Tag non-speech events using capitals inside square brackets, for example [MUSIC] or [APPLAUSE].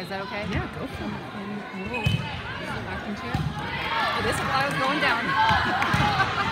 Is that okay? Yeah, go for it. And we'll back into it. It is while I was going down. [LAUGHS]